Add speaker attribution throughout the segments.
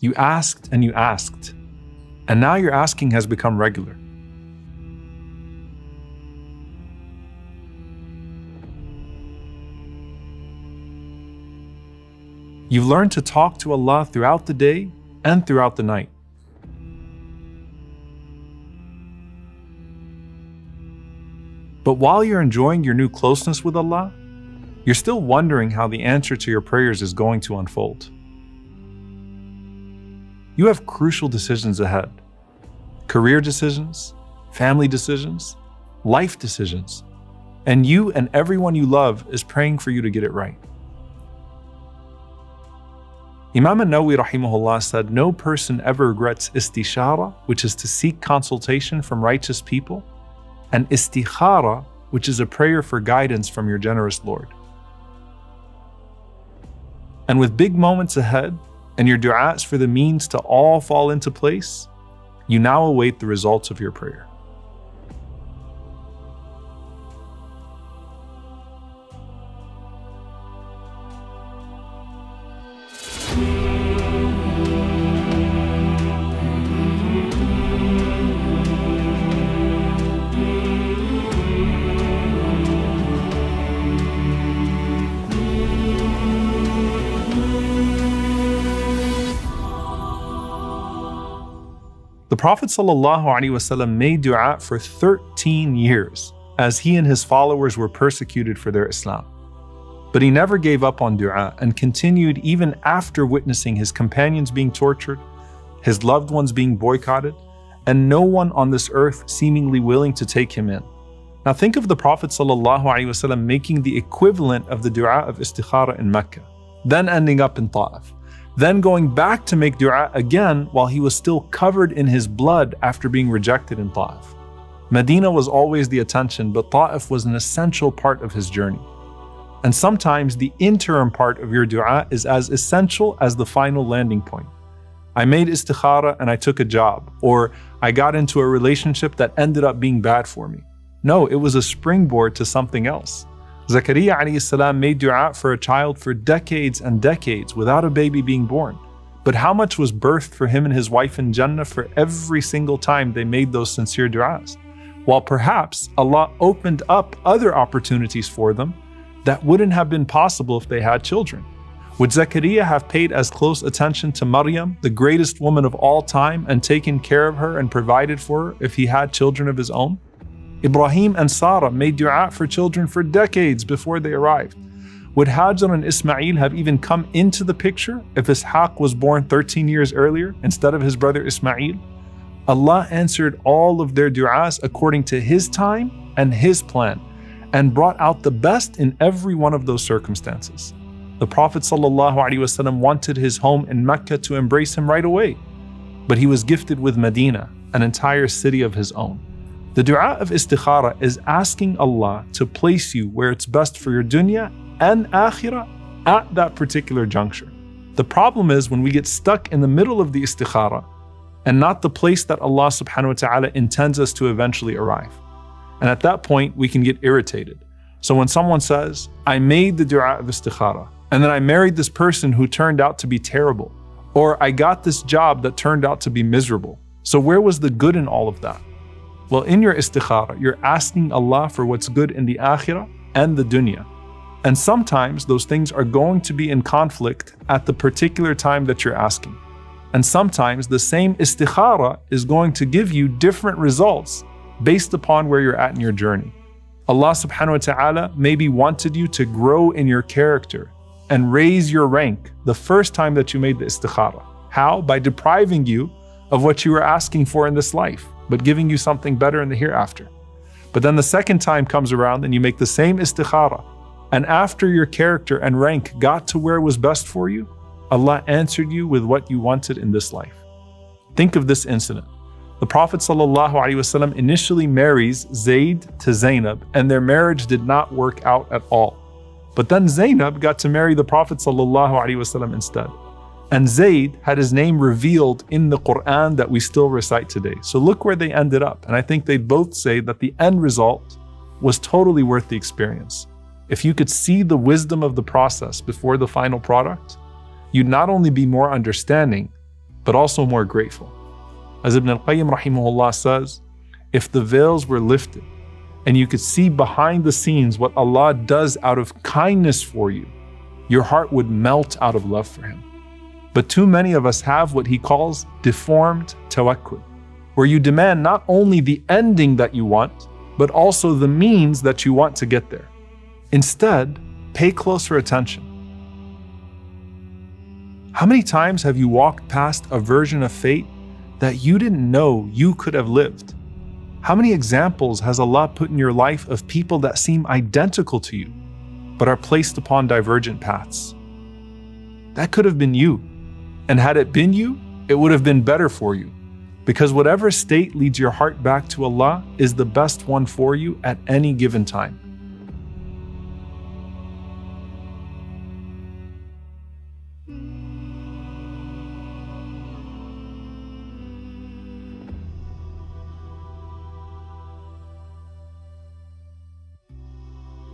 Speaker 1: You asked and you asked, and now your asking has become regular. You've learned to talk to Allah throughout the day and throughout the night. But while you're enjoying your new closeness with Allah, you're still wondering how the answer to your prayers is going to unfold. You have crucial decisions ahead career decisions, family decisions, life decisions, and you and everyone you love is praying for you to get it right. Imam an-Nawawi rahimahullah said, no person ever regrets istishara, which is to seek consultation from righteous people, and istikhara, which is a prayer for guidance from your generous Lord. And with big moments ahead, and your du'as for the means to all fall into place, you now await the results of your prayer. The Prophet ﷺ made dua for 13 years as he and his followers were persecuted for their Islam. But he never gave up on dua and continued even after witnessing his companions being tortured, his loved ones being boycotted, and no one on this earth seemingly willing to take him in. Now think of the Prophet ﷺ making the equivalent of the dua of istikhara in Mecca, then ending up in Ta'if then going back to make dua again while he was still covered in his blood after being rejected in Ta'if. Medina was always the attention, but Ta'if was an essential part of his journey. And sometimes the interim part of your dua is as essential as the final landing point. I made istikhara and I took a job, or I got into a relationship that ended up being bad for me. No, it was a springboard to something else. Zakaria salam made dua for a child for decades and decades without a baby being born. But how much was birthed for him and his wife in Jannah for every single time they made those sincere du'as? While perhaps Allah opened up other opportunities for them that wouldn't have been possible if they had children. Would Zakaria have paid as close attention to Maryam, the greatest woman of all time, and taken care of her and provided for her if he had children of his own? Ibrahim and Sarah made dua for children for decades before they arrived. Would Hajar and Ismail have even come into the picture if Ishaq was born 13 years earlier instead of his brother Ismail? Allah answered all of their du'as according to His time and His plan and brought out the best in every one of those circumstances. The Prophet ﷺ wanted his home in Mecca to embrace him right away, but he was gifted with Medina, an entire city of his own. The dua of istikhara is asking Allah to place you where it's best for your dunya and akhirah at that particular juncture. The problem is when we get stuck in the middle of the istikhara and not the place that Allah subhanahu wa ta'ala intends us to eventually arrive. And at that point, we can get irritated. So when someone says, I made the dua of istikhara, and then I married this person who turned out to be terrible, or I got this job that turned out to be miserable. So where was the good in all of that? Well, in your istikhara, you're asking Allah for what's good in the akhirah and the dunya. And sometimes those things are going to be in conflict at the particular time that you're asking. And sometimes the same istikhara is going to give you different results based upon where you're at in your journey. Allah subhanahu wa ta'ala maybe wanted you to grow in your character and raise your rank the first time that you made the istikhara. How? By depriving you of what you were asking for in this life but giving you something better in the hereafter. But then the second time comes around and you make the same istikhara. And after your character and rank got to where was best for you, Allah answered you with what you wanted in this life. Think of this incident. The Prophet ﷺ initially marries Zayd to Zainab, and their marriage did not work out at all. But then Zainab got to marry the Prophet ﷺ instead. And Zayd had his name revealed in the Quran that we still recite today. So look where they ended up. And I think they both say that the end result was totally worth the experience. If you could see the wisdom of the process before the final product, you'd not only be more understanding, but also more grateful. As Ibn al-Qayyim rahimahullah says, if the veils were lifted and you could see behind the scenes what Allah does out of kindness for you, your heart would melt out of love for Him. But too many of us have what He calls deformed tawakkul, where you demand not only the ending that you want, but also the means that you want to get there. Instead, pay closer attention. How many times have you walked past a version of fate that you didn't know you could have lived? How many examples has Allah put in your life of people that seem identical to you, but are placed upon divergent paths? That could have been you. And had it been you, it would have been better for you. Because whatever state leads your heart back to Allah is the best one for you at any given time.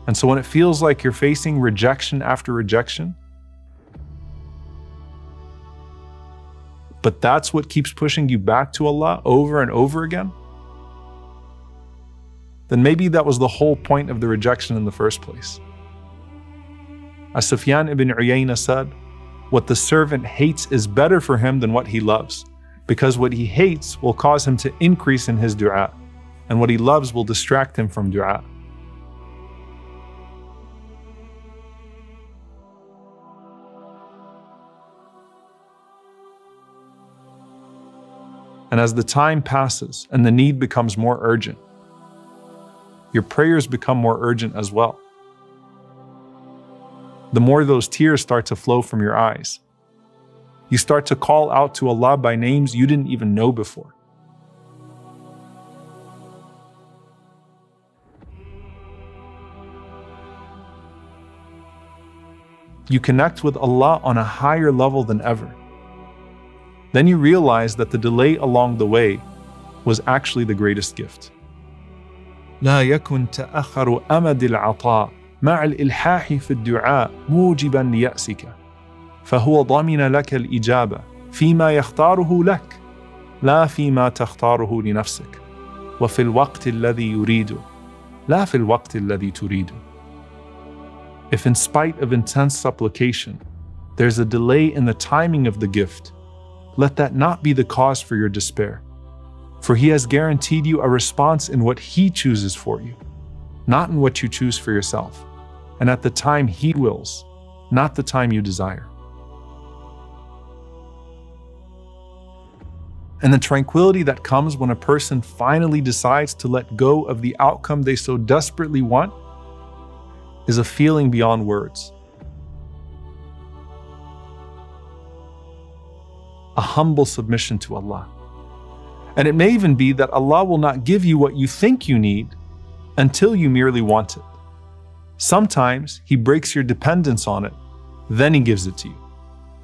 Speaker 1: And so when it feels like you're facing rejection after rejection, but that's what keeps pushing you back to Allah over and over again, then maybe that was the whole point of the rejection in the first place. As Sufyan ibn Uyayna said, what the servant hates is better for him than what he loves, because what he hates will cause him to increase in his dua, and what he loves will distract him from dua. And as the time passes and the need becomes more urgent, your prayers become more urgent as well. The more those tears start to flow from your eyes, you start to call out to Allah by names you didn't even know before. You connect with Allah on a higher level than ever. Then you realize that the delay along the way was actually the greatest gift. لا يكن تأخر أمد العطاء مع الإلحاح في الدعاء موجبا ليأسك فهو ضمن لك الإجابة فيما يختاره لك لا فيما تختاره لنفسك وفي الوقت الذي يريده لا في الوقت الذي تريده If in spite of intense supplication, there's a delay in the timing of the gift, let that not be the cause for your despair. For he has guaranteed you a response in what he chooses for you, not in what you choose for yourself, and at the time he wills, not the time you desire. And the tranquility that comes when a person finally decides to let go of the outcome they so desperately want is a feeling beyond words. a humble submission to Allah. And it may even be that Allah will not give you what you think you need until you merely want it. Sometimes He breaks your dependence on it, then He gives it to you.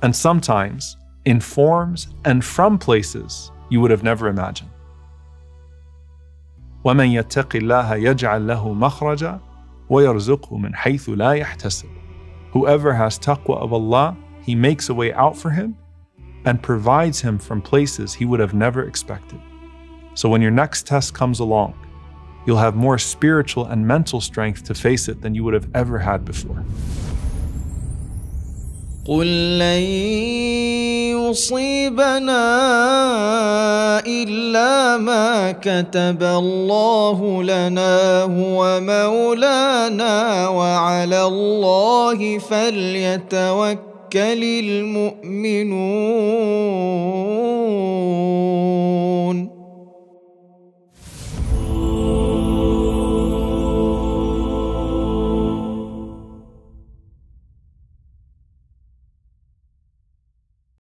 Speaker 1: And sometimes in forms and from places you would have never imagined. ومن يتق الله يجعل له مخرجا ويرزقه من حيث لا يحتسب. Whoever has taqwa of Allah, He makes a way out for him and provides him from places he would have never expected. So when your next test comes along, you'll have more spiritual and mental strength to face it than you would have ever had before.
Speaker 2: قل لن يصيبنا إلا ما كتب الله لنا هو مولانا وعلى الله فليتوكل يتوكل المؤمنون.